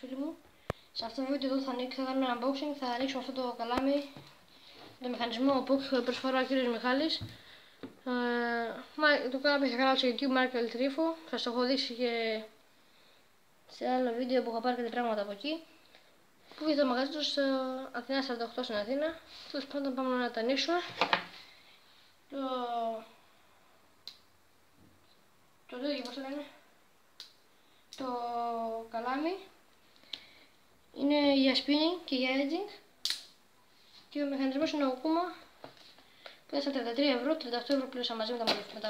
φίλοι μου. Σε αυτό το βίντεο εδώ θα, ανοίξω, θα κάνουμε ένα unboxing, θα ανοίξω αυτό το καλάμι, το μηχανισμό που έχει προσφορά ο κύριος Μιχάλης. Ε, το καλάμι έχει κανάλι στο YouTube, Michael Trifo, σας το έχω δείξει και σε άλλο βίντεο που είχα πάρει κάτι πράγματα από εκεί. Που είχε το μαγαζί τους στο Αθηνάς 48 στην Αθήνα. Τέλος πάντων πάμε να τα ανοίξουμε. Το... Το τέτοιο πώς το λένε. Το καλάμι είναι για spinning και για edging και ο μηχανισμός είναι ο Kuma που είναι στα 33 ευρώ, 38 ευρώ πλήρωσα μαζί με τα, με τα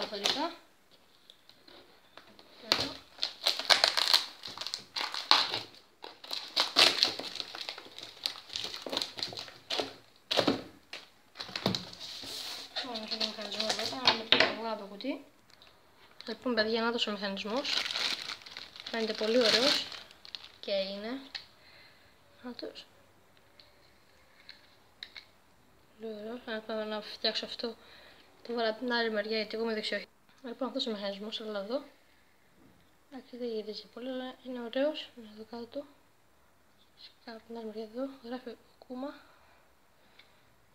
το κουτί. Λοιπόν παιδιά να δώσω ο μηχανισμός. Φαίνεται πολύ ωραίος και είναι. Άτος. Πολύ Θα πάω να φτιάξω αυτό. Το βάλω από την άλλη μεριά γιατί εγώ είμαι δεξιό. Λοιπόν αυτός ο μηχανισμός, αλλά εδώ. Εντάξει δεν γυρίζει πολύ, αλλά είναι ωραίος. Είναι εδώ κάτω. Κάτω από την άλλη μεριά εδώ. Γράφει κούμα.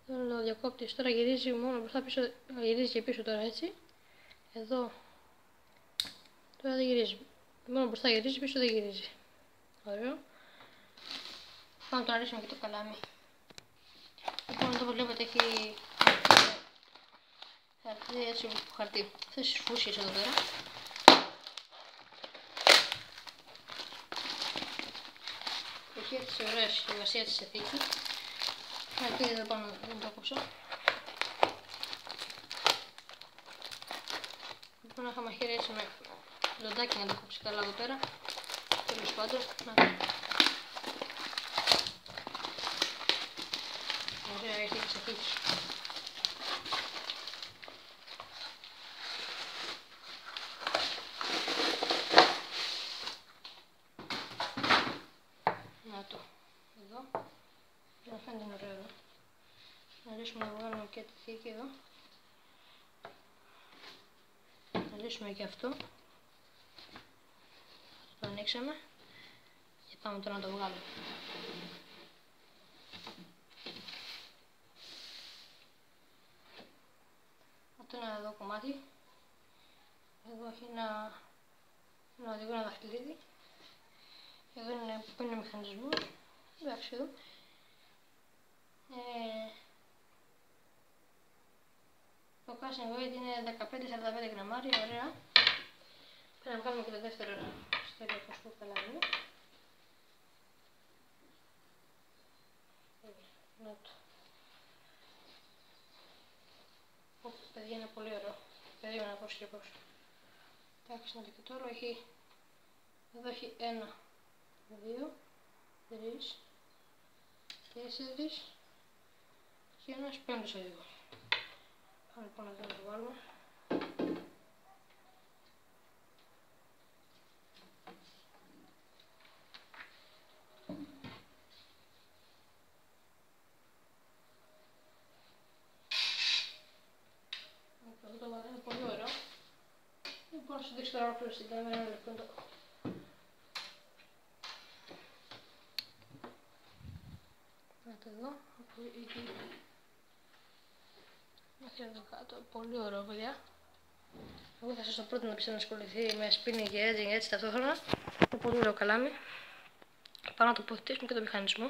Εδώ είναι ο διακόπτης. Τώρα γυρίζει μόνο μπροστά πίσω. Γυρίζει και πίσω τώρα έτσι. Εδώ. Τώρα δεν γυρίζει. Μόνο μπροστά γυρίζει, πίσω δεν γυρίζει. Ωραίο. Πάμε να το αρίσουμε και το καλάμι. Λοιπόν, εδώ βλέπετε έχει χαρτί, έτσι χαρτί. Αυτές τις φούσιες εδώ πέρα. Έχει έτσι ωραίες σημασία της σε θήκη. Χαρτί εδώ πάνω δεν το ακούσω. Λοιπόν, είχα μαχαίρι έτσι με λοντάκι να το κόψει καλά εδώ πέρα. Τέλος πάντων, να Ωραία, έχει ξεφύγει. Να το, εδώ. Να φαίνεται ωραίο εδώ. Να λύσουμε να βγάλουμε και τη θήκη εδώ. Να λύσουμε και αυτό. Το ανοίξαμε. Και πάμε τώρα να το βγάλουμε. Αυτό είναι εδώ κομμάτι. Εδώ έχει ένα, ένα οδηγό, ένα δαχτυλίδι. Εδώ είναι που είναι ο μηχανισμός. Εντάξει εδώ. Ε, το casting weight είναι 15-45 γραμμάρια, ωραία. Πρέπει να βγάλουμε και το δεύτερο στέλιο που καλά είναι. Να το. παιδιά είναι πολύ ωραίο. Περίμενα πώς και πώς. Εντάξει, να δείτε τώρα έχει... Εδώ έχει ένα, δύο, τρεις, τέσσερις και ένας πέμπτος οδηγός. Πάμε λοιπόν εδώ να το βάλουμε. Λοιπόν, σου δείξω τώρα ολόκληρο στην κάμερα ένα λεπτό. Να το δω, από εκεί. Μέχρι εδώ κάτω, πολύ ωραίο παιδιά. Εγώ θα σας το πρώτο να πει να ασχοληθεί με spinning και edging έτσι ταυτόχρονα. Είναι πολύ ωραίο καλάμι. Πάω να το αποθετήσουμε και το μηχανισμό.